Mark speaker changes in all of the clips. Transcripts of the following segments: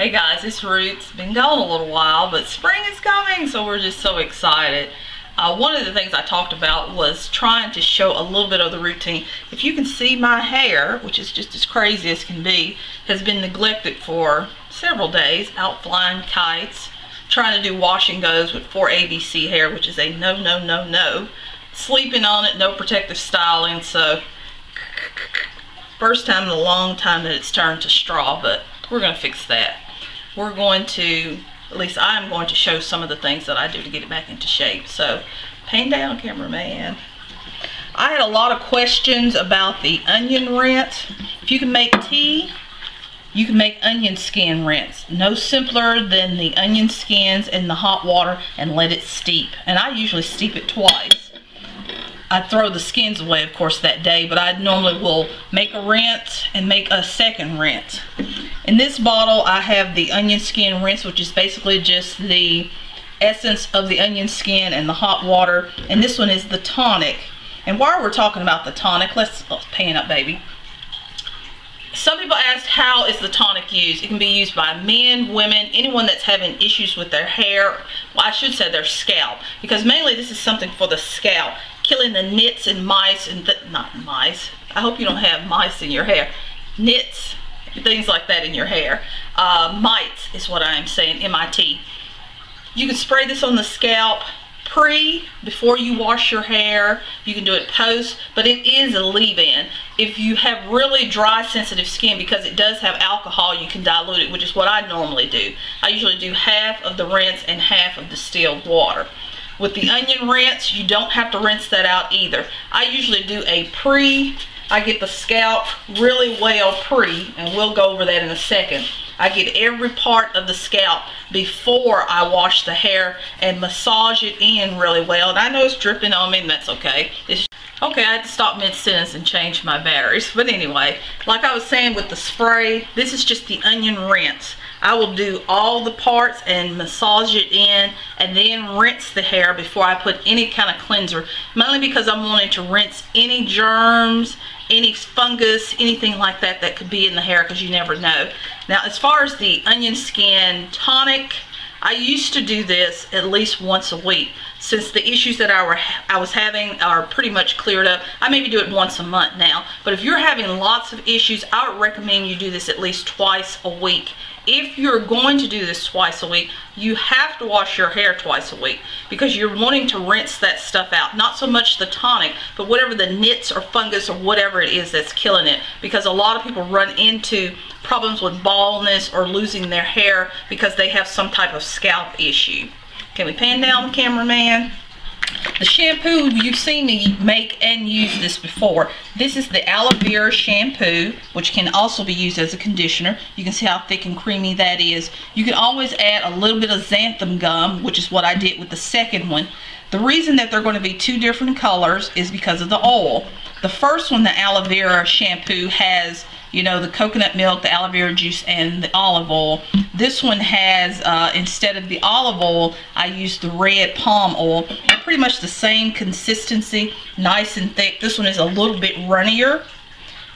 Speaker 1: Hey guys, it's. It's been gone a little while, but spring is coming, so we're just so excited. Uh, one of the things I talked about was trying to show a little bit of the routine. If you can see my hair, which is just as crazy as can be, has been neglected for several days, out flying kites, trying to do wash and goes with 4ABC hair, which is a no, no, no, no. Sleeping on it, no protective styling, so first time in a long time that it's turned to straw, but we're going to fix that. We're going to, at least I'm going to show some of the things that I do to get it back into shape. So, pan down, cameraman. I had a lot of questions about the onion rinse. If you can make tea, you can make onion skin rinse. No simpler than the onion skins in the hot water and let it steep. And I usually steep it twice. I throw the skins away, of course, that day, but I normally will make a rinse and make a second rinse. In this bottle, I have the onion skin rinse, which is basically just the essence of the onion skin and the hot water. And this one is the tonic. And while we're talking about the tonic, let's, let's pan up, baby. Some people asked how is the tonic used? It can be used by men, women, anyone that's having issues with their hair. Well, I should say their scalp. Because mainly this is something for the scalp killing the nits and mice and not mice. I hope you don't have mice in your hair. Nits, things like that in your hair. Uh, mites is what I'm saying, M-I-T. You can spray this on the scalp pre, before you wash your hair. You can do it post, but it is a leave-in. If you have really dry, sensitive skin, because it does have alcohol, you can dilute it, which is what I normally do. I usually do half of the rinse and half of distilled water. With the onion rinse, you don't have to rinse that out either. I usually do a pre, I get the scalp really well pre, and we'll go over that in a second. I get every part of the scalp before I wash the hair and massage it in really well. And I know it's dripping on me, and that's okay. It's Okay, I had to stop mid-sentence and change my batteries. But anyway, like I was saying with the spray, this is just the onion rinse. I will do all the parts and massage it in and then rinse the hair before I put any kind of cleanser. Mainly because I'm wanting to rinse any germs, any fungus, anything like that that could be in the hair because you never know. Now as far as the onion skin tonic, I used to do this at least once a week. Since the issues that I, were, I was having are pretty much cleared up, I maybe do it once a month now. But if you're having lots of issues, I would recommend you do this at least twice a week if you're going to do this twice a week, you have to wash your hair twice a week because you're wanting to rinse that stuff out. Not so much the tonic, but whatever the nits or fungus or whatever it is that's killing it. Because a lot of people run into problems with baldness or losing their hair because they have some type of scalp issue. Can we pan down, cameraman? The shampoo, you've seen me make and use this before. This is the aloe vera shampoo, which can also be used as a conditioner. You can see how thick and creamy that is. You can always add a little bit of xanthan gum, which is what I did with the second one. The reason that they're going to be two different colors is because of the oil. The first one, the aloe vera shampoo, has you know, the coconut milk, the aloe vera juice, and the olive oil. This one has, uh, instead of the olive oil, I used the red palm oil. They're pretty much the same consistency, nice and thick. This one is a little bit runnier.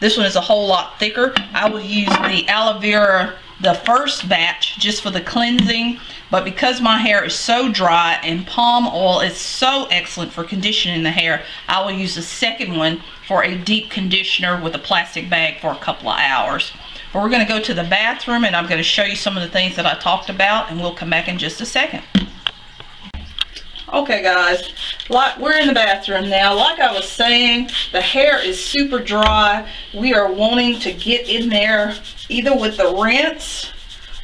Speaker 1: This one is a whole lot thicker. I will use the aloe vera, the first batch, just for the cleansing. But because my hair is so dry and palm oil is so excellent for conditioning the hair, I will use the second one for a deep conditioner with a plastic bag for a couple of hours. But we're going to go to the bathroom and I'm going to show you some of the things that I talked about and we'll come back in just a second. Okay guys, like we're in the bathroom now. Like I was saying, the hair is super dry. We are wanting to get in there either with the rinse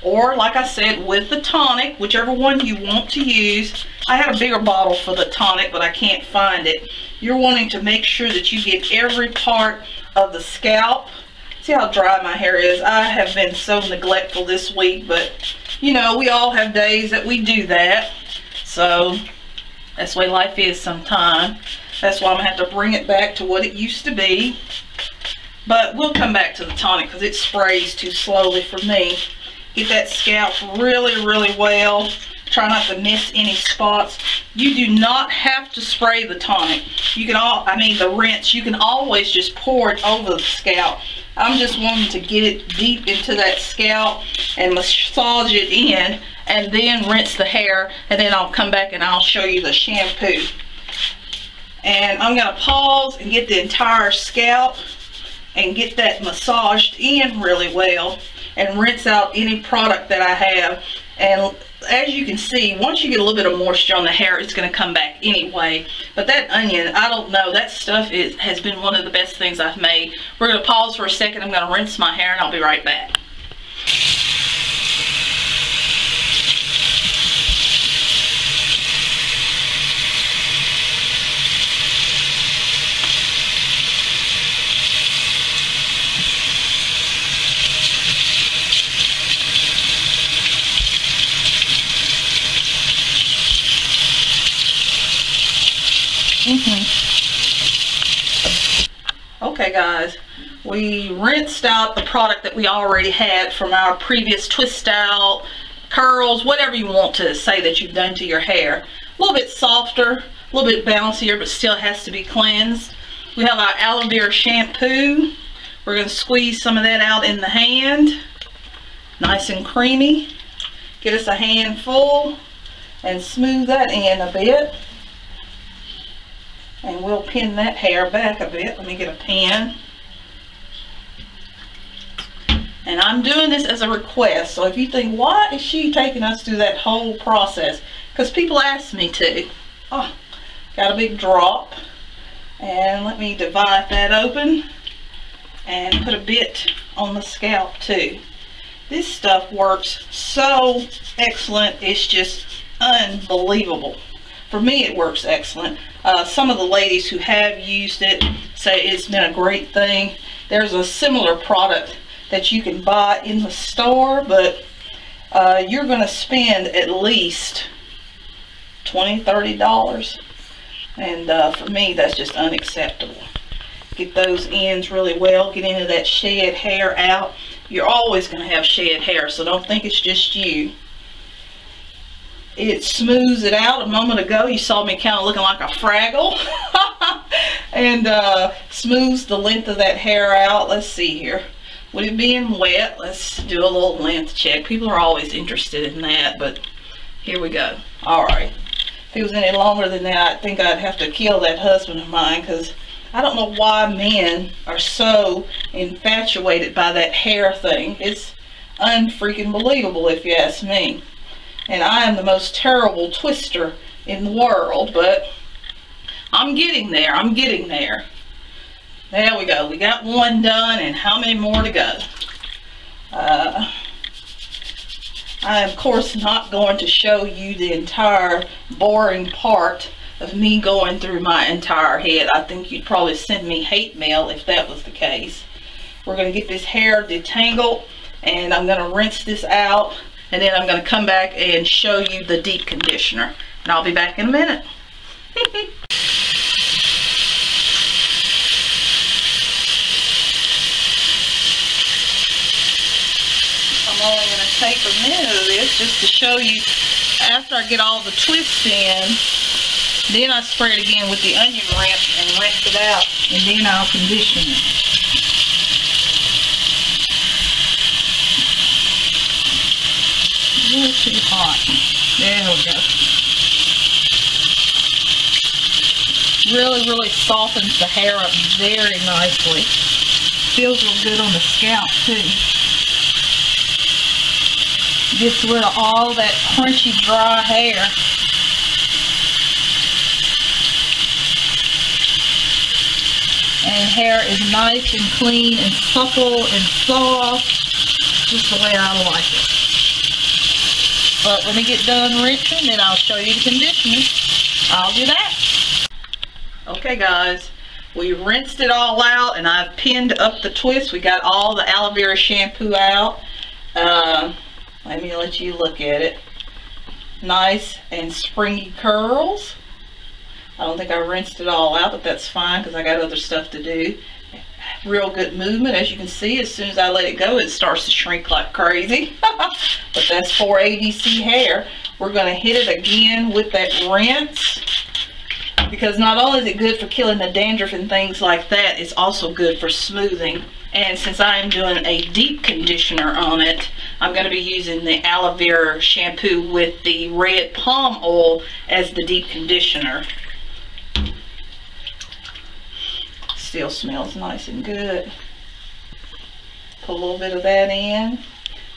Speaker 1: or like I said with the tonic whichever one you want to use. I had a bigger bottle for the tonic but I can't find it. You're wanting to make sure that you get every part of the scalp. See how dry my hair is? I have been so neglectful this week but you know we all have days that we do that. So that's the way life is sometimes that's why I'm gonna have to bring it back to what it used to be. But we'll come back to the tonic because it sprays too slowly for me Get that scalp really, really well. Try not to miss any spots. You do not have to spray the tonic. You can all, I mean the rinse, you can always just pour it over the scalp. I'm just wanting to get it deep into that scalp and massage it in and then rinse the hair and then I'll come back and I'll show you the shampoo. And I'm going to pause and get the entire scalp and get that massaged in really well and rinse out any product that I have. And as you can see, once you get a little bit of moisture on the hair, it's going to come back anyway. But that onion, I don't know, that stuff is, has been one of the best things I've made. We're going to pause for a second. I'm going to rinse my hair and I'll be right back. Okay guys, we rinsed out the product that we already had from our previous twist out, curls, whatever you want to say that you've done to your hair. A little bit softer, a little bit bouncier, but still has to be cleansed. We have our aloe vera shampoo. We're going to squeeze some of that out in the hand. Nice and creamy. Get us a handful and smooth that in a bit. And we'll pin that hair back a bit. Let me get a pin. And I'm doing this as a request. So if you think, why is she taking us through that whole process? Because people ask me to. Oh, got a big drop. And let me divide that open and put a bit on the scalp too. This stuff works so excellent. It's just unbelievable. For me, it works excellent. Uh, some of the ladies who have used it say it's been a great thing. There's a similar product that you can buy in the store, but uh, you're going to spend at least $20, $30. And uh, for me, that's just unacceptable. Get those ends really well. Get into that shed hair out. You're always going to have shed hair, so don't think it's just you it smooths it out. A moment ago you saw me kind of looking like a Fraggle. and uh, smooths the length of that hair out. Let's see here. With it being wet, let's do a little length check. People are always interested in that, but here we go. All right. If it was any longer than that, I think I'd have to kill that husband of mine because I don't know why men are so infatuated by that hair thing. It's unfreaking believable if you ask me and I am the most terrible twister in the world, but I'm getting there. I'm getting there. There we go. We got one done, and how many more to go? Uh, I am, of course, not going to show you the entire boring part of me going through my entire head. I think you'd probably send me hate mail if that was the case. We're going to get this hair detangled, and I'm going to rinse this out and then I'm going to come back and show you the deep conditioner. And I'll be back in a minute. I'm only going to take a minute of this just to show you after I get all the twists in, then I spray it again with the onion rinse and rinse it out, and then I'll condition it. Little too hot. There we go. Really, really softens the hair up very nicely. Feels real good on the scalp too. Gets rid of all that crunchy, dry hair. And hair is nice and clean and supple and soft, just the way I like it. But when we get done rinsing, then I'll show you the conditioning. I'll do that. Okay, guys. We rinsed it all out, and I've pinned up the twist. We got all the aloe vera shampoo out. Uh, let me let you look at it. Nice and springy curls. I don't think I rinsed it all out, but that's fine because I got other stuff to do real good movement. As you can see, as soon as I let it go, it starts to shrink like crazy. but that's 4ABC hair. We're going to hit it again with that rinse because not only is it good for killing the dandruff and things like that, it's also good for smoothing And since I am doing a deep conditioner on it, I'm going to be using the aloe vera shampoo with the red palm oil as the deep conditioner. Still smells nice and good. Put a little bit of that in.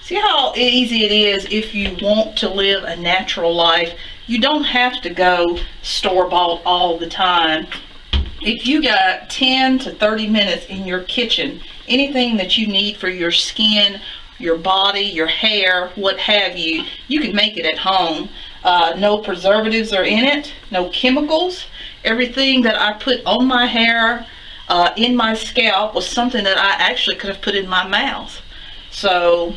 Speaker 1: See how easy it is if you want to live a natural life. You don't have to go store-bought all the time. If you got 10 to 30 minutes in your kitchen anything that you need for your skin, your body, your hair, what have you, you can make it at home. Uh, no preservatives are in it, no chemicals. Everything that I put on my hair, uh, in my scalp was something that I actually could have put in my mouth. So,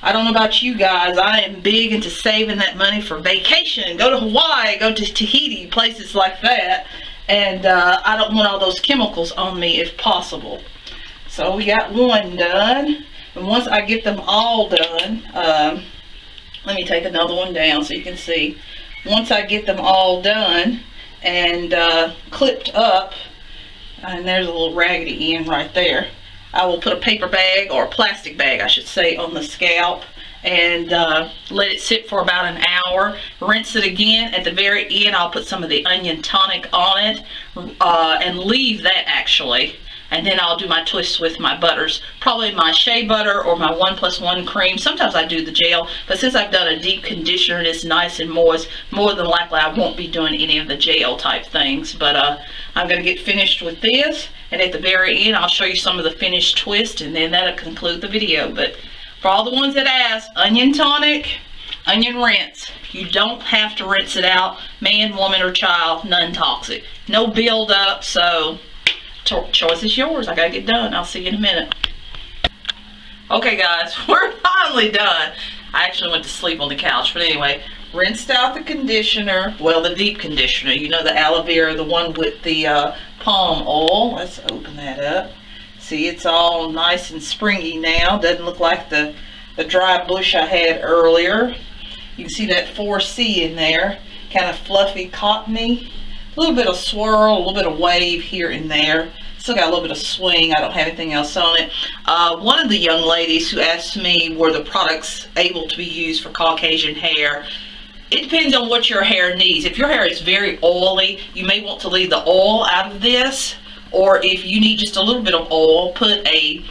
Speaker 1: I don't know about you guys, I am big into saving that money for vacation. Go to Hawaii, go to Tahiti, places like that. And uh, I don't want all those chemicals on me if possible. So we got one done. And once I get them all done, um, let me take another one down so you can see. Once I get them all done and uh, clipped up, and there's a little raggedy end right there, I will put a paper bag or a plastic bag, I should say, on the scalp and uh, let it sit for about an hour. Rinse it again. At the very end, I'll put some of the onion tonic on it uh, and leave that actually and then I'll do my twists with my butters. Probably my shea butter or my one plus one cream. Sometimes I do the gel, but since I've done a deep conditioner and it's nice and moist, more than likely I won't be doing any of the gel type things. But uh, I'm going to get finished with this, and at the very end I'll show you some of the finished twist, and then that'll conclude the video. But for all the ones that ask, onion tonic, onion rinse. You don't have to rinse it out, man, woman, or child, none toxic. No buildup, so choice is yours. I gotta get done. I'll see you in a minute. Okay guys, we're finally done. I actually went to sleep on the couch, but anyway, rinsed out the conditioner, well the deep conditioner, you know the aloe vera, the one with the uh, palm oil. Let's open that up. See, it's all nice and springy now. Doesn't look like the, the dry bush I had earlier. You can see that 4C in there, kind of fluffy, cottony. A little bit of swirl, a little bit of wave here and there still got a little bit of swing. I don't have anything else on it. Uh, one of the young ladies who asked me were the products able to be used for Caucasian hair. It depends on what your hair needs. If your hair is very oily, you may want to leave the oil out of this. Or if you need just a little bit of oil, put a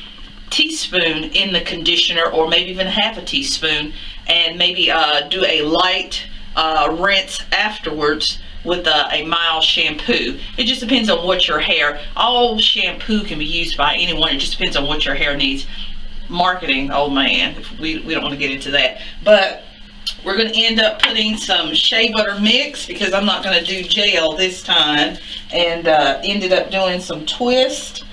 Speaker 1: teaspoon in the conditioner or maybe even half a teaspoon and maybe uh, do a light uh, rinse afterwards with a, a, mild shampoo. It just depends on what your hair, all shampoo can be used by anyone. It just depends on what your hair needs. Marketing, oh man, we, we don't want to get into that. But we're going to end up putting some shea butter mix because I'm not going to do gel this time. And uh, ended up doing some twist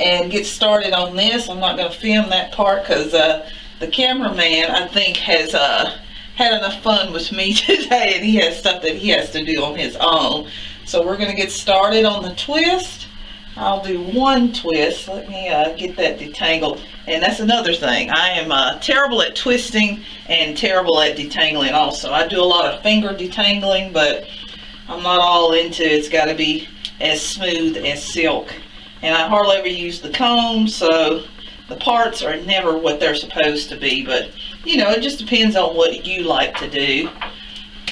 Speaker 1: and get started on this. I'm not going to film that part because uh, the cameraman, I think, has... Uh, had enough fun with me today and he has stuff that he has to do on his own. So we're going to get started on the twist. I'll do one twist. Let me uh, get that detangled. And that's another thing. I am uh, terrible at twisting and terrible at detangling also. I do a lot of finger detangling, but I'm not all into it. It's got to be as smooth as silk. And I hardly ever use the comb, so the parts are never what they're supposed to be. But you know, it just depends on what you like to do.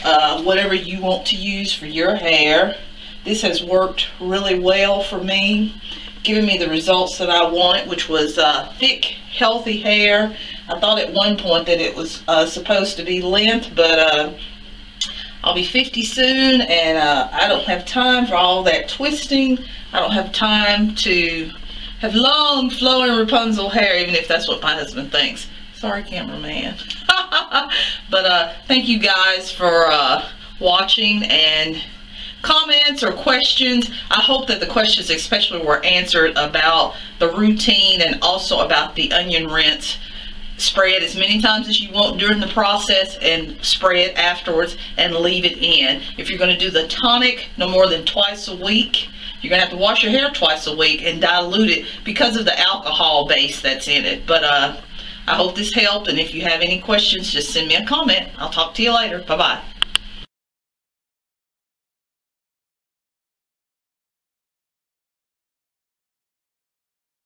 Speaker 1: Uh, whatever you want to use for your hair. This has worked really well for me, giving me the results that I wanted, which was uh, thick, healthy hair. I thought at one point that it was uh, supposed to be length, but uh, I'll be 50 soon, and uh, I don't have time for all that twisting. I don't have time to have long, flowing Rapunzel hair, even if that's what my husband thinks. Sorry, cameraman. but uh, thank you guys for uh, watching and comments or questions. I hope that the questions especially were answered about the routine and also about the onion rinse. Spray it as many times as you want during the process and spray it afterwards and leave it in. If you're going to do the tonic no more than twice a week, you're going to have to wash your hair twice a week and dilute it because of the alcohol base that's in it. But uh, I hope this helped, and if you have any questions, just send me a comment. I'll talk to you later. Bye-bye.